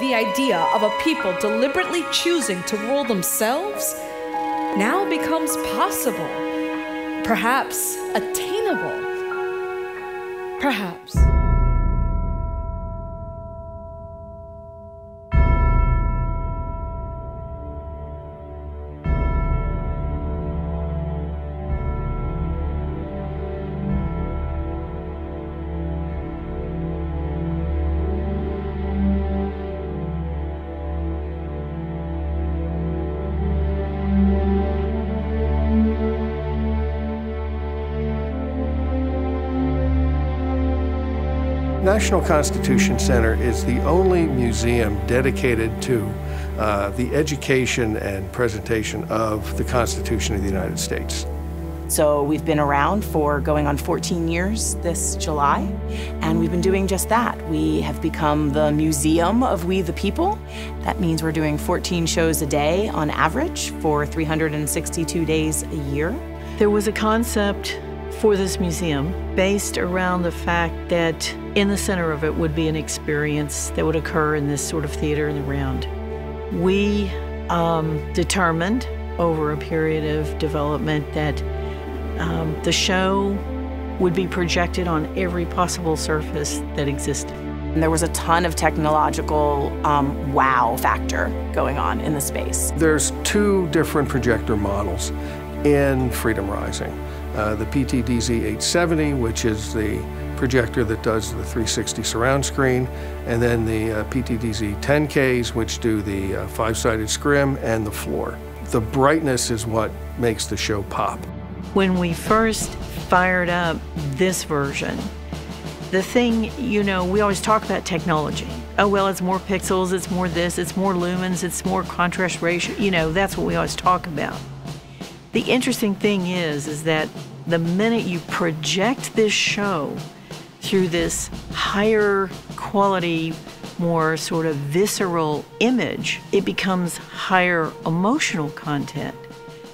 The idea of a people deliberately choosing to rule themselves now becomes possible, perhaps attainable. Perhaps. National Constitution Center is the only museum dedicated to uh, the education and presentation of the Constitution of the United States. So we've been around for going on 14 years this July, and we've been doing just that. We have become the museum of we the people. That means we're doing 14 shows a day on average for 362 days a year. There was a concept for this museum based around the fact that in the center of it would be an experience that would occur in this sort of theater in the round. We um, determined over a period of development that um, the show would be projected on every possible surface that existed. And there was a ton of technological um, wow factor going on in the space. There's two different projector models in Freedom Rising. Uh, the PTDZ 870, which is the projector that does the 360 surround screen, and then the uh, PTDZ 10Ks, which do the uh, five-sided scrim and the floor. The brightness is what makes the show pop. When we first fired up this version, the thing, you know, we always talk about technology. Oh, well, it's more pixels, it's more this, it's more lumens, it's more contrast ratio. You know, that's what we always talk about. The interesting thing is, is that the minute you project this show through this higher quality, more sort of visceral image, it becomes higher emotional content.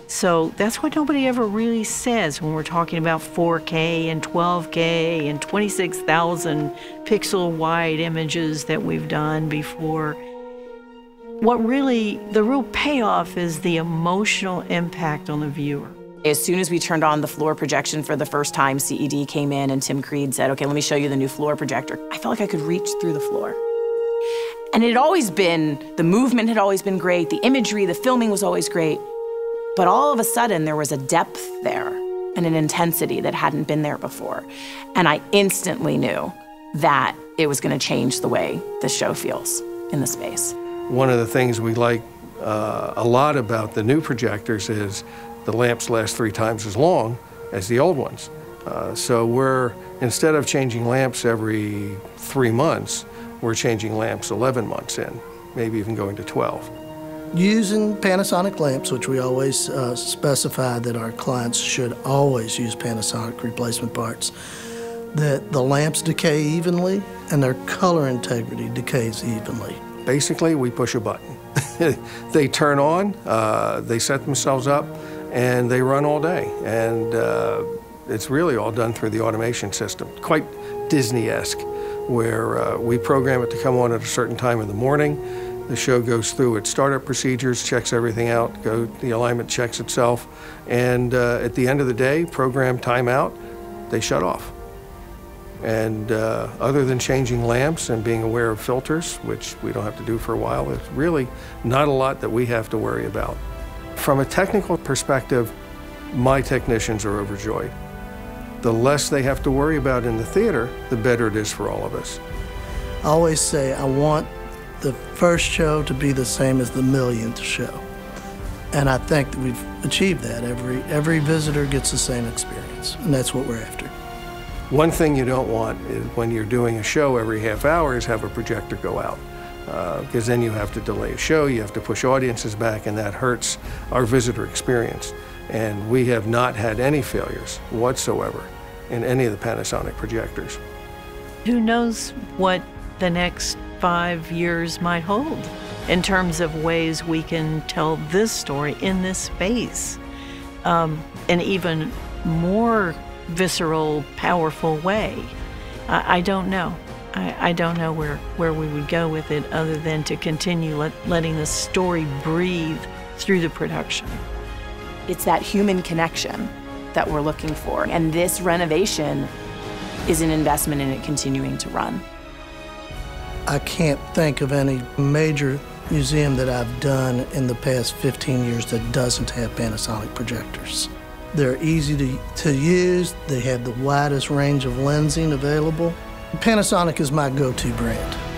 So that's what nobody ever really says when we're talking about 4K and 12K and 26,000 pixel wide images that we've done before. What really, the real payoff is the emotional impact on the viewer. As soon as we turned on the floor projection for the first time, CED came in and Tim Creed said, okay, let me show you the new floor projector. I felt like I could reach through the floor. And it had always been, the movement had always been great, the imagery, the filming was always great. But all of a sudden, there was a depth there and an intensity that hadn't been there before. And I instantly knew that it was going to change the way the show feels in the space. One of the things we like uh, a lot about the new projectors is the lamps last three times as long as the old ones. Uh, so we're, instead of changing lamps every three months, we're changing lamps 11 months in, maybe even going to 12. Using Panasonic lamps, which we always uh, specify that our clients should always use Panasonic replacement parts, that the lamps decay evenly and their color integrity decays evenly. Basically, we push a button. they turn on, uh, they set themselves up, and they run all day. And uh, it's really all done through the automation system, quite Disney-esque, where uh, we program it to come on at a certain time in the morning. The show goes through its startup procedures, checks everything out, go, the alignment checks itself, and uh, at the end of the day, program timeout, they shut off. And uh, other than changing lamps and being aware of filters, which we don't have to do for a while, it's really not a lot that we have to worry about. From a technical perspective, my technicians are overjoyed. The less they have to worry about in the theater, the better it is for all of us. I always say I want the first show to be the same as the millionth show. And I think that we've achieved that. Every, every visitor gets the same experience, and that's what we're after. One thing you don't want is when you're doing a show every half hour is have a projector go out. Because uh, then you have to delay a show, you have to push audiences back, and that hurts our visitor experience. And we have not had any failures whatsoever in any of the Panasonic projectors. Who knows what the next five years might hold in terms of ways we can tell this story in this space. Um, an even more visceral, powerful way. I, I don't know. I, I don't know where, where we would go with it other than to continue let, letting the story breathe through the production. It's that human connection that we're looking for. And this renovation is an investment in it continuing to run. I can't think of any major museum that I've done in the past 15 years that doesn't have Panasonic projectors. They're easy to, to use, they have the widest range of lensing available. Panasonic is my go to brand.